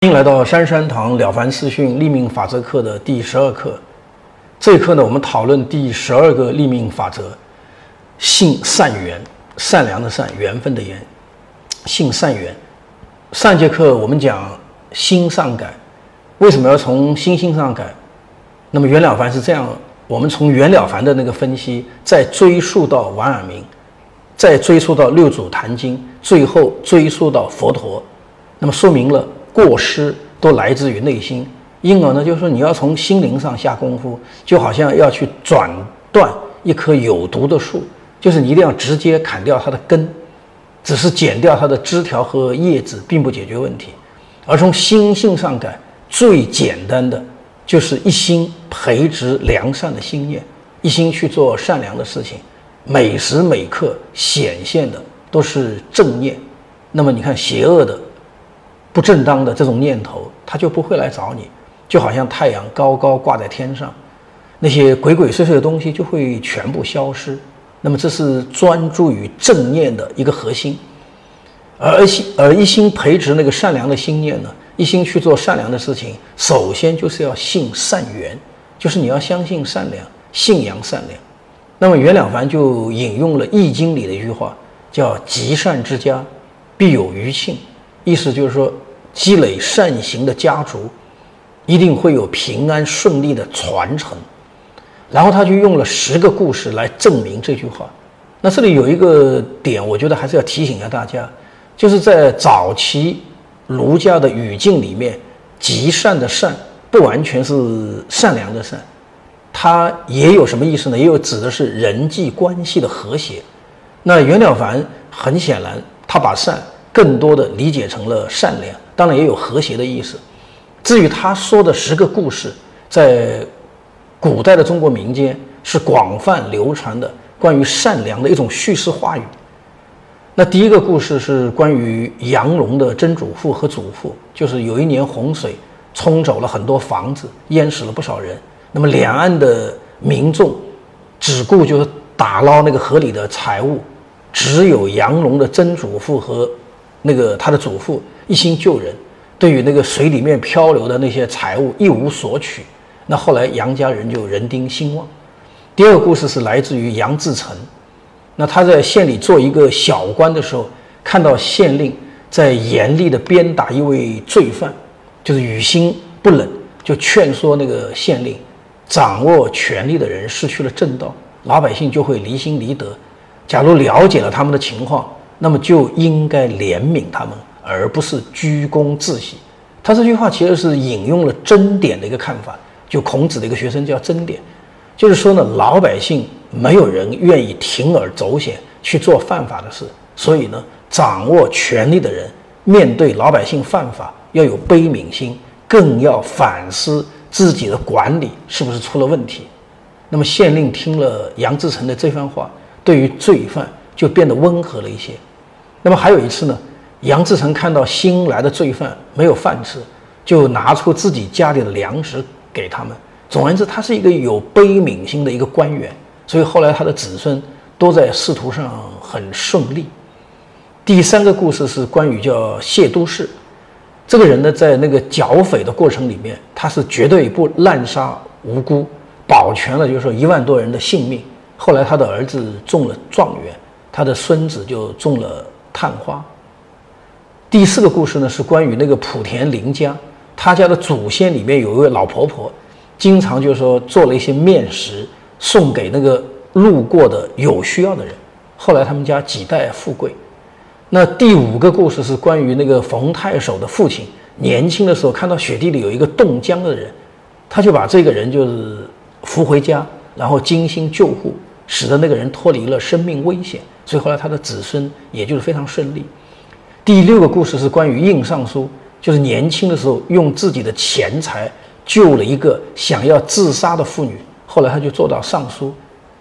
欢迎来到山山堂了凡四训立命法则课的第十二课。这一课呢，我们讨论第十二个立命法则：性善缘，善良的善，缘分的缘，性善缘。上节课我们讲心上改，为什么要从心性上改？那么袁了凡是这样，我们从袁了凡的那个分析，再追溯到王阳明，再追溯到六祖坛经，最后追溯到佛陀，那么说明了。过失都来自于内心，因而呢，就是说你要从心灵上下功夫，就好像要去斩断一棵有毒的树，就是你一定要直接砍掉它的根，只是剪掉它的枝条和叶子，并不解决问题。而从心性上改，最简单的就是一心培植良善的心念，一心去做善良的事情，每时每刻显现的都是正念。那么你看邪恶的。不正当的这种念头，他就不会来找你，就好像太阳高高挂在天上，那些鬼鬼祟祟的东西就会全部消失。那么这是专注于正念的一个核心，而心而一心培植那个善良的心念呢，一心去做善良的事情，首先就是要信善缘，就是你要相信善良，信仰善良。那么袁了凡就引用了《易经》里的一句话，叫“积善之家，必有余庆”，意思就是说。积累善行的家族，一定会有平安顺利的传承。然后他就用了十个故事来证明这句话。那这里有一个点，我觉得还是要提醒一下大家，就是在早期儒家的语境里面，“极善”的善不完全是善良的善，它也有什么意思呢？也有指的是人际关系的和谐。那袁了凡很显然，他把善更多的理解成了善良。当然也有和谐的意思。至于他说的十个故事，在古代的中国民间是广泛流传的关于善良的一种叙事话语。那第一个故事是关于杨龙的曾祖父和祖父，就是有一年洪水冲走了很多房子，淹死了不少人。那么两岸的民众只顾就是打捞那个河里的财物，只有杨龙的曾祖父和那个他的祖父。一心救人，对于那个水里面漂流的那些财物一无所取。那后来杨家人就人丁兴旺。第二个故事是来自于杨志成，那他在县里做一个小官的时候，看到县令在严厉的鞭打一位罪犯，就是于心不忍，就劝说那个县令，掌握权力的人失去了正道，老百姓就会离心离德。假如了解了他们的情况，那么就应该怜悯他们。而不是居功自喜，他这句话其实是引用了真典的一个看法，就孔子的一个学生叫真典，就是说呢，老百姓没有人愿意铤而走险去做犯法的事，所以呢，掌握权力的人面对老百姓犯法要有悲悯心，更要反思自己的管理是不是出了问题。那么县令听了杨志成的这番话，对于罪犯就变得温和了一些。那么还有一次呢？杨志成看到新来的罪犯没有饭吃，就拿出自己家里的粮食给他们。总而言之，他是一个有悲悯心的一个官员，所以后来他的子孙都在仕途上很顺利。第三个故事是关于叫谢都士，这个人呢，在那个剿匪的过程里面，他是绝对不滥杀无辜，保全了就是说一万多人的性命。后来他的儿子中了状元，他的孙子就中了探花。第四个故事呢，是关于那个莆田林家，他家的祖先里面有一位老婆婆，经常就是说做了一些面食送给那个路过的有需要的人。后来他们家几代富贵。那第五个故事是关于那个冯太守的父亲，年轻的时候看到雪地里有一个冻僵的人，他就把这个人就是扶回家，然后精心救护，使得那个人脱离了生命危险。所以后来他的子孙也就是非常顺利。第六个故事是关于应尚书，就是年轻的时候用自己的钱财救了一个想要自杀的妇女，后来他就做到尚书，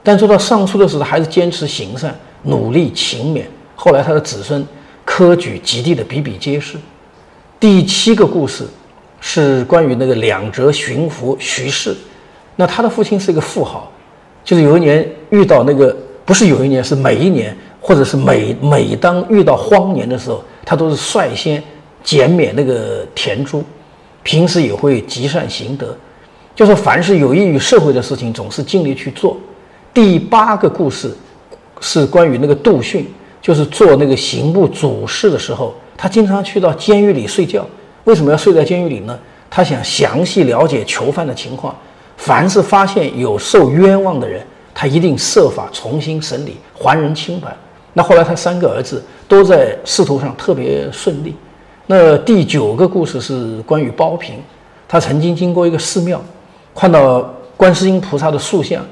但做到尚书的时候还是坚持行善，努力勤勉。后来他的子孙科举及第的比比皆是。第七个故事是关于那个两浙巡抚徐氏，那他的父亲是一个富豪，就是有一年遇到那个不是有一年是每一年，或者是每每当遇到荒年的时候。他都是率先减免那个田租，平时也会积善行德，就说凡是有益于社会的事情，总是尽力去做。第八个故事是关于那个杜训，就是做那个刑部主事的时候，他经常去到监狱里睡觉。为什么要睡在监狱里呢？他想详细了解囚犯的情况，凡是发现有受冤枉的人，他一定设法重新审理，还人清白。那后来他三个儿子都在仕途上特别顺利。那第九个故事是关于包平，他曾经经过一个寺庙，看到观世音菩萨的塑像，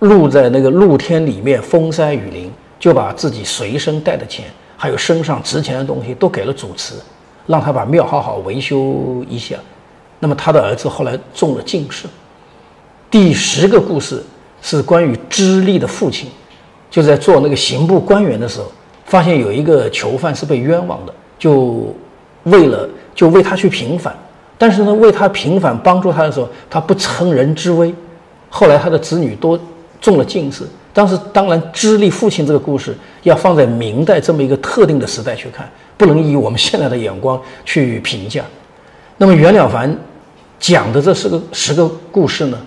露在那个露天里面，风塞雨淋，就把自己随身带的钱，还有身上值钱的东西都给了主持，让他把庙好好维修一下。那么他的儿子后来中了进士。第十个故事是关于知吏的父亲，就在做那个刑部官员的时候，发现有一个囚犯是被冤枉的，就。为了就为他去平反，但是呢，为他平反帮助他的时候，他不成人之危。后来他的子女都中了进士。当时当然，知吏父亲这个故事要放在明代这么一个特定的时代去看，不能以我们现在的眼光去评价。那么袁了凡讲的这十个十个故事呢，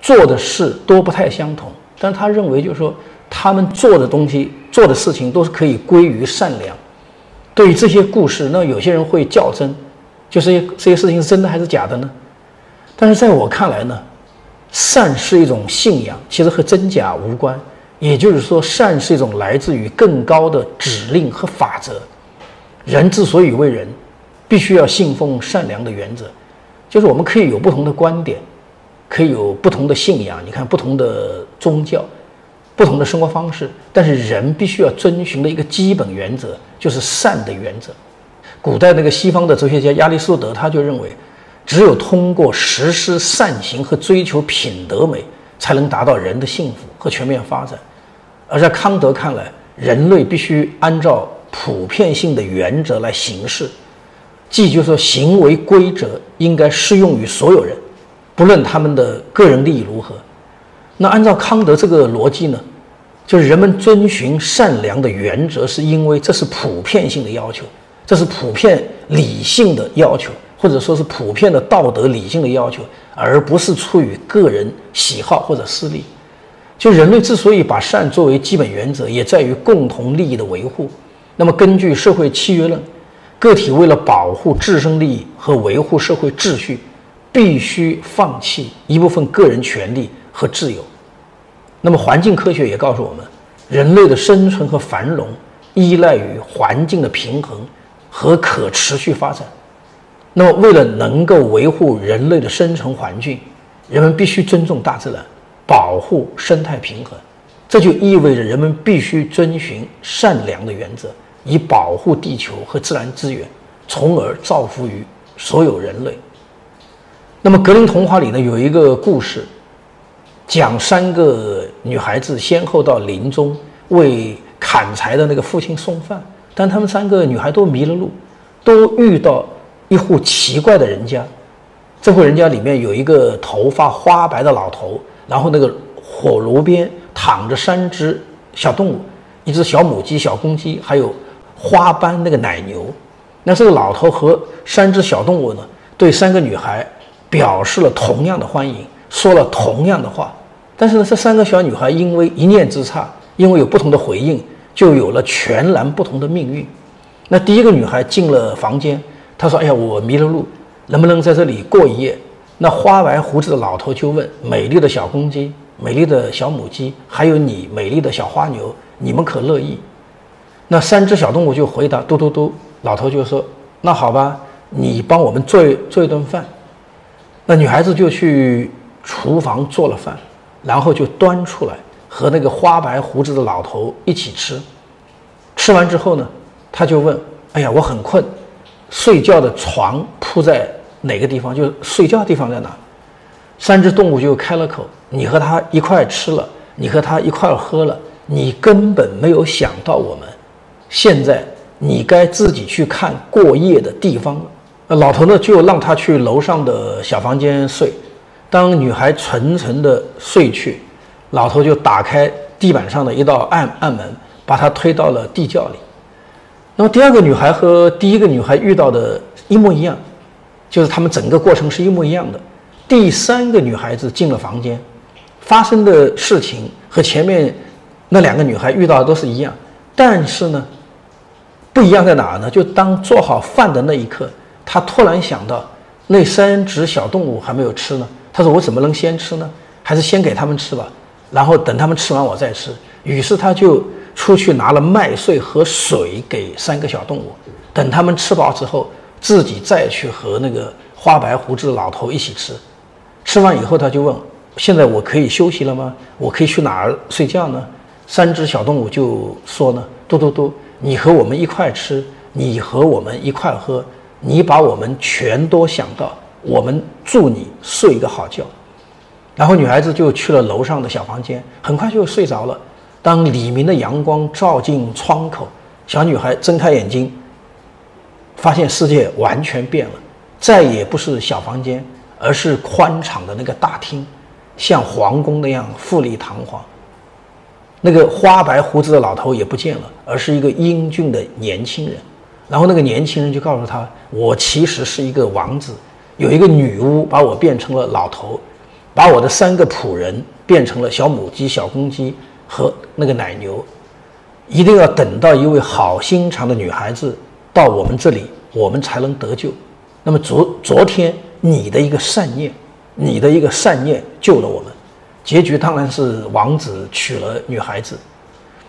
做的事都不太相同，但他认为就是说，他们做的东西、做的事情都是可以归于善良。对于这些故事，那有些人会较真，就是这些事情是真的还是假的呢？但是在我看来呢，善是一种信仰，其实和真假无关。也就是说，善是一种来自于更高的指令和法则。人之所以为人，必须要信奉善良的原则。就是我们可以有不同的观点，可以有不同的信仰。你看，不同的宗教。不同的生活方式，但是人必须要遵循的一个基本原则就是善的原则。古代那个西方的哲学家亚里士多德他就认为，只有通过实施善行和追求品德美，才能达到人的幸福和全面发展。而在康德看来，人类必须按照普遍性的原则来行事，即就是说，行为规则应该适用于所有人，不论他们的个人利益如何。那按照康德这个逻辑呢，就是人们遵循善良的原则，是因为这是普遍性的要求，这是普遍理性的要求，或者说是普遍的道德理性的要求，而不是出于个人喜好或者私利。就人类之所以把善作为基本原则，也在于共同利益的维护。那么根据社会契约论，个体为了保护自身利益和维护社会秩序，必须放弃一部分个人权利。和自由，那么环境科学也告诉我们，人类的生存和繁荣依赖于环境的平衡和可持续发展。那么，为了能够维护人类的生存环境，人们必须尊重大自然，保护生态平衡。这就意味着人们必须遵循善良的原则，以保护地球和自然资源，从而造福于所有人类。那么，格林童话里呢，有一个故事。讲三个女孩子先后到林中为砍柴的那个父亲送饭，但他们三个女孩都迷了路，都遇到一户奇怪的人家。这户人家里面有一个头发花白的老头，然后那个火炉边躺着三只小动物，一只小母鸡、小公鸡，还有花斑那个奶牛。那这个老头和三只小动物呢，对三个女孩表示了同样的欢迎，说了同样的话。但是呢，这三个小女孩因为一念之差，因为有不同的回应，就有了全然不同的命运。那第一个女孩进了房间，她说：“哎呀，我迷了路，能不能在这里过一夜？”那花白胡子的老头就问：“美丽的小公鸡，美丽的小母鸡，还有你美丽的小花牛，你们可乐意？”那三只小动物就回答：“嘟嘟嘟。”老头就说：“那好吧，你帮我们做做一顿饭。”那女孩子就去厨房做了饭。然后就端出来和那个花白胡子的老头一起吃。吃完之后呢，他就问：“哎呀，我很困，睡觉的床铺在哪个地方？就睡觉的地方在哪？”三只动物就开了口：“你和他一块吃了，你和他一块喝了，你根本没有想到我们。现在你该自己去看过夜的地方了。”那老头呢，就让他去楼上的小房间睡。当女孩沉沉的睡去，老头就打开地板上的一道暗暗门，把她推到了地窖里。那么第二个女孩和第一个女孩遇到的一模一样，就是他们整个过程是一模一样的。第三个女孩子进了房间，发生的事情和前面那两个女孩遇到的都是一样，但是呢，不一样在哪呢？就当做好饭的那一刻，他突然想到那三只小动物还没有吃呢。他说：“我怎么能先吃呢？还是先给他们吃吧，然后等他们吃完我再吃。”于是他就出去拿了麦穗和水给三个小动物，等他们吃饱之后，自己再去和那个花白胡子老头一起吃。吃完以后，他就问：“现在我可以休息了吗？我可以去哪儿睡觉呢？”三只小动物就说呢：“嘟嘟嘟，你和我们一块吃，你和我们一块喝，你把我们全都想到，我们祝你睡一个好觉。”然后女孩子就去了楼上的小房间，很快就睡着了。当黎明的阳光照进窗口，小女孩睁开眼睛，发现世界完全变了，再也不是小房间。而是宽敞的那个大厅，像皇宫那样富丽堂皇。那个花白胡子的老头也不见了，而是一个英俊的年轻人。然后那个年轻人就告诉他：“我其实是一个王子，有一个女巫把我变成了老头，把我的三个仆人变成了小母鸡、小公鸡和那个奶牛。一定要等到一位好心肠的女孩子到我们这里，我们才能得救。那么昨昨天。”你的一个善念，你的一个善念救了我们，结局当然是王子娶了女孩子。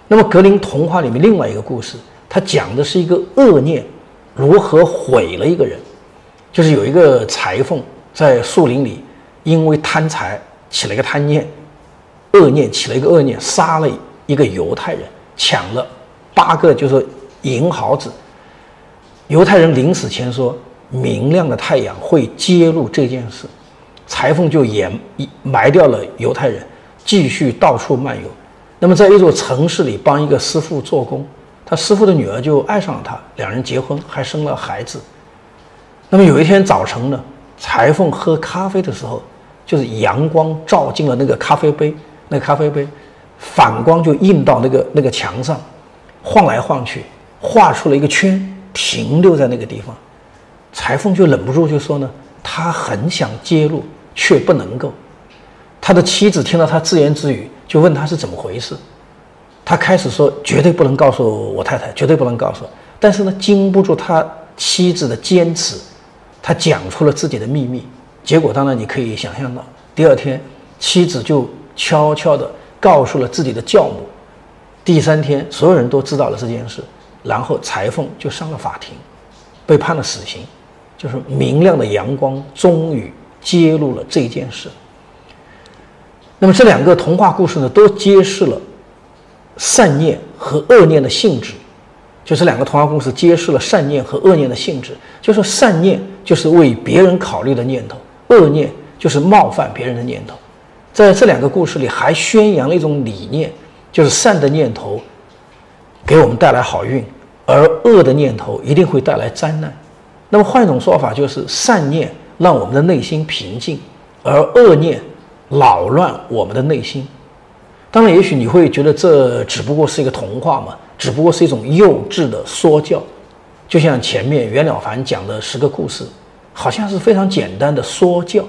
那么格林童话里面另外一个故事，它讲的是一个恶念如何毁了一个人，就是有一个裁缝在树林里，因为贪财起了一个贪念，恶念起了一个恶念，杀了一个犹太人，抢了八个就是银毫子。犹太人临死前说。明亮的太阳会揭露这件事，裁缝就掩埋掉了犹太人，继续到处漫游。那么，在一座城市里帮一个师傅做工，他师傅的女儿就爱上了他，两人结婚，还生了孩子。那么有一天早晨呢，裁缝喝咖啡的时候，就是阳光照进了那个咖啡杯，那个咖啡杯反光就映到那个那个墙上，晃来晃去，画出了一个圈，停留在那个地方。裁缝就忍不住就说呢，他很想揭露，却不能够。他的妻子听到他自言自语，就问他是怎么回事。他开始说绝对不能告诉我太太，绝对不能告诉。但是呢，经不住他妻子的坚持，他讲出了自己的秘密。结果当然你可以想象到，第二天妻子就悄悄地告诉了自己的教母。第三天所有人都知道了这件事，然后裁缝就上了法庭，被判了死刑。就是明亮的阳光终于揭露了这件事。那么这两个童话故事呢，都揭示了善念和恶念的性质。就是两个童话故事揭示了善念和恶念的性质。就是善念就是为别人考虑的念头，恶念就是冒犯别人的念头。在这两个故事里，还宣扬了一种理念，就是善的念头给我们带来好运，而恶的念头一定会带来灾难。那么换一种说法，就是善念让我们的内心平静，而恶念扰乱我们的内心。当然，也许你会觉得这只不过是一个童话嘛，只不过是一种幼稚的说教。就像前面袁了凡讲的十个故事，好像是非常简单的说教。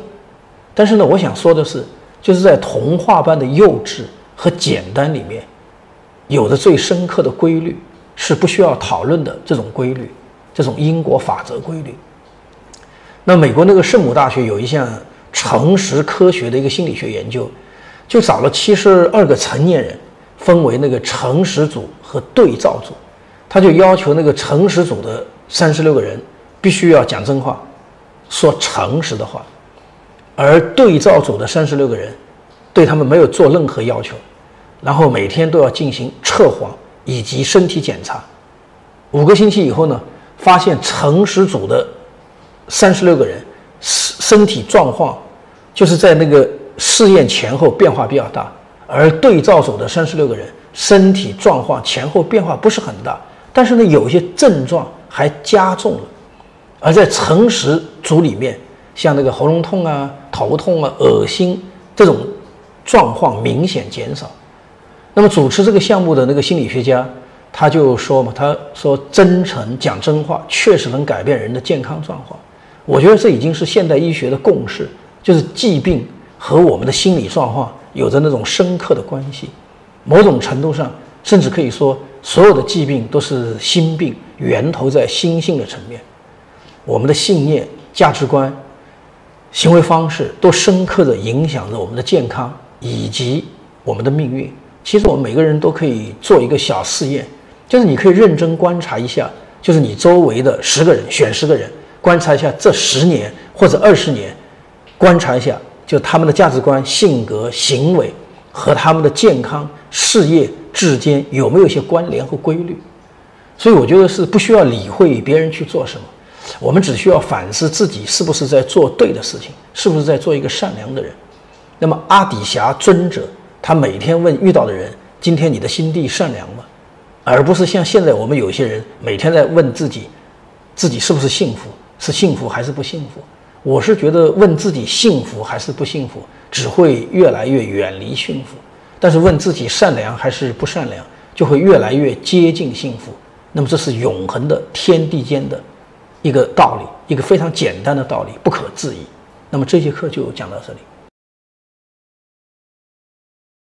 但是呢，我想说的是，就是在童话般的幼稚和简单里面，有着最深刻的规律，是不需要讨论的这种规律。这种因果法则规律。那美国那个圣母大学有一项诚实科学的一个心理学研究，就找了七十二个成年人，分为那个诚实组和对照组。他就要求那个诚实组的三十六个人必须要讲真话，说诚实的话，而对照组的三十六个人对他们没有做任何要求，然后每天都要进行测谎以及身体检查。五个星期以后呢？发现诚实组的三十六个人身身体状况就是在那个试验前后变化比较大，而对照组的三十六个人身体状况前后变化不是很大，但是呢，有些症状还加重了。而在诚实组里面，像那个喉咙痛啊、头痛啊、恶心这种状况明显减少。那么主持这个项目的那个心理学家他就说嘛，他说真诚讲真话确实能改变人的健康状况。我觉得这已经是现代医学的共识，就是疾病和我们的心理状况有着那种深刻的关系。某种程度上，甚至可以说，所有的疾病都是心病，源头在心性的层面。我们的信念、价值观、行为方式都深刻地影响着我们的健康以及我们的命运。其实，我们每个人都可以做一个小试验。就是你可以认真观察一下，就是你周围的十个人，选十个人，观察一下这十年或者二十年，观察一下，就他们的价值观、性格、行为和他们的健康、事业之间有没有一些关联和规律。所以我觉得是不需要理会别人去做什么，我们只需要反思自己是不是在做对的事情，是不是在做一个善良的人。那么阿底峡尊者他每天问遇到的人：今天你的心地善良吗？而不是像现在我们有些人每天在问自己，自己是不是幸福，是幸福还是不幸福？我是觉得问自己幸福还是不幸福，只会越来越远离幸福；但是问自己善良还是不善良，就会越来越接近幸福。那么这是永恒的天地间的一个道理，一个非常简单的道理，不可置疑。那么这节课就讲到这里。